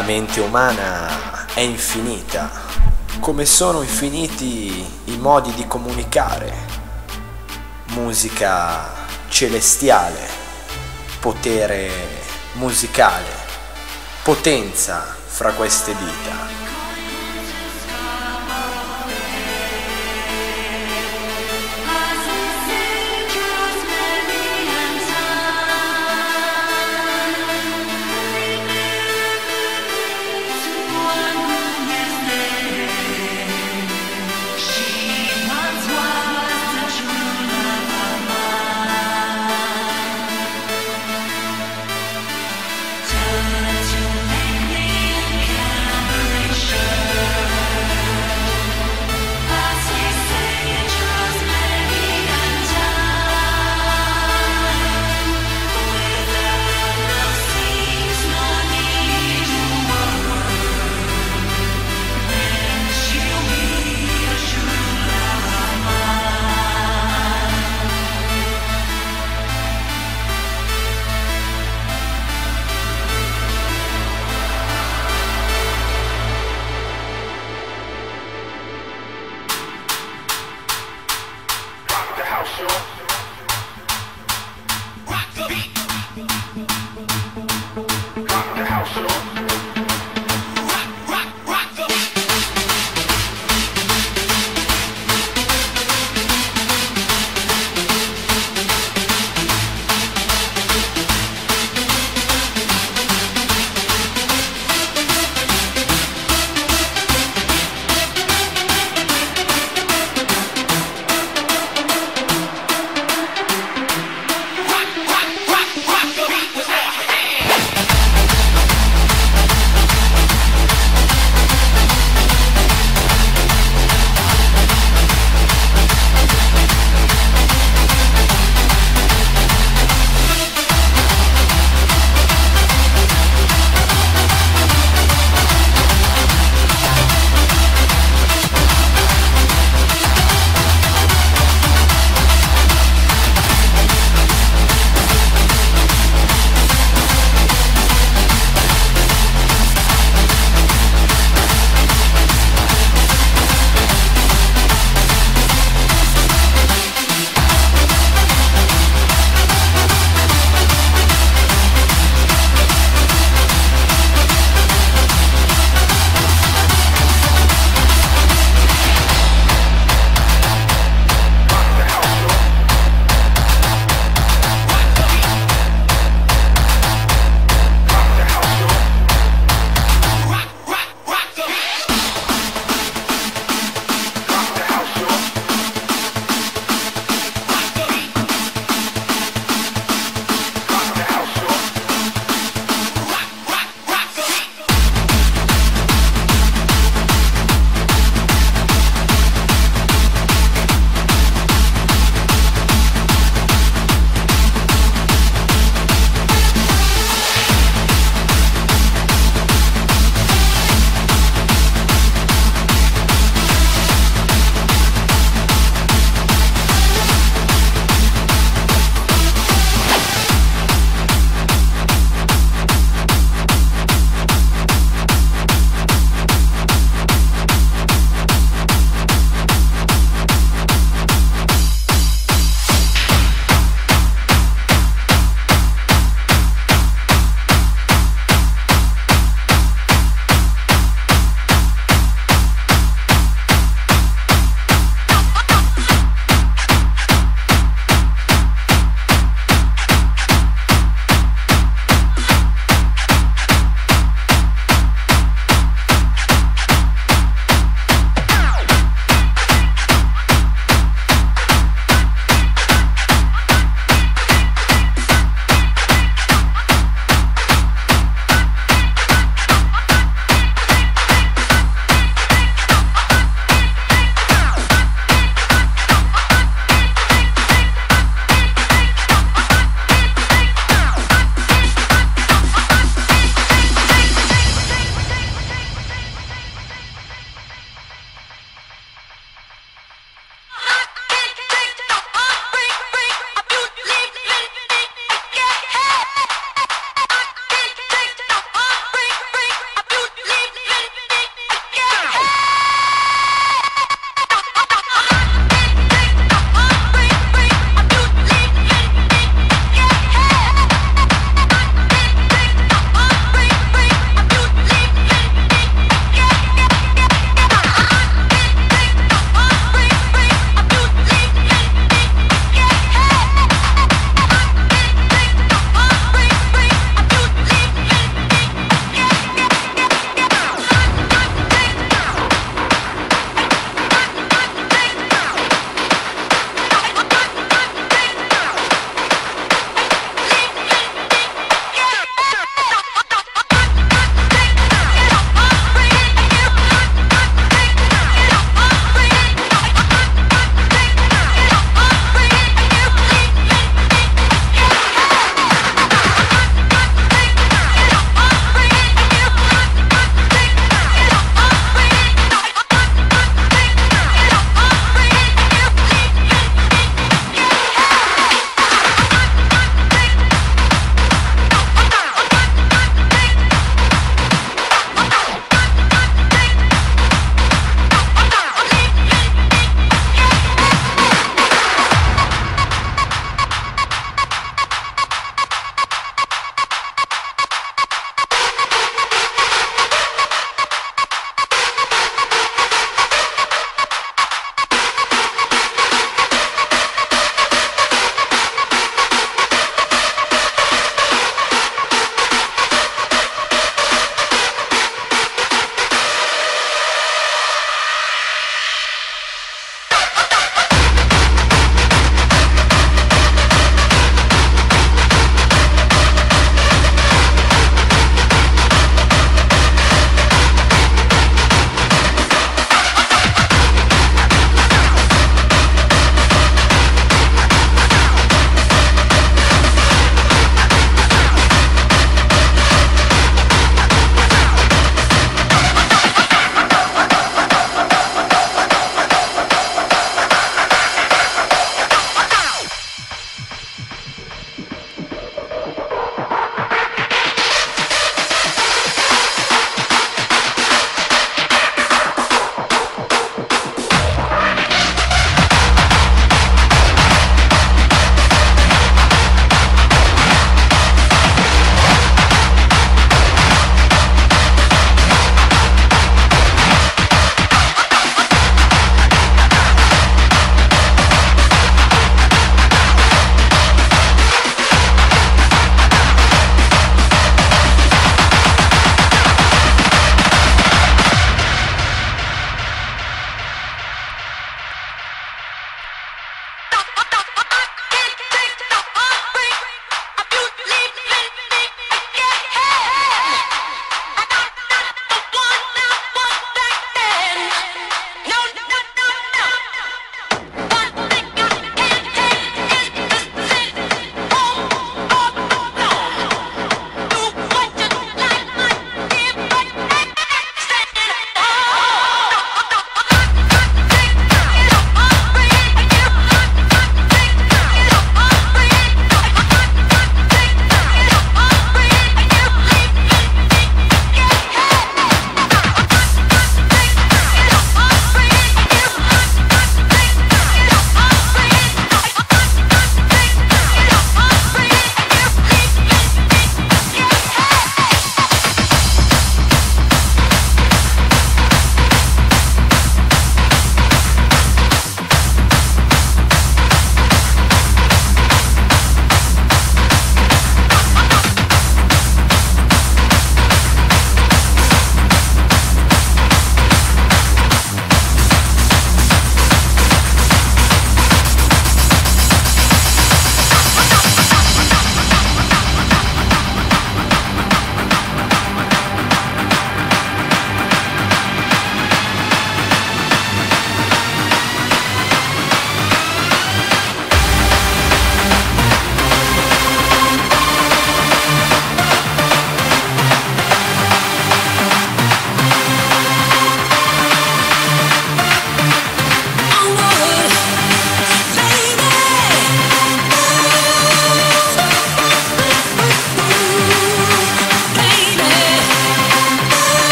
La mente umana è infinita, come sono infiniti i modi di comunicare. Musica celestiale, potere musicale, potenza fra queste dita.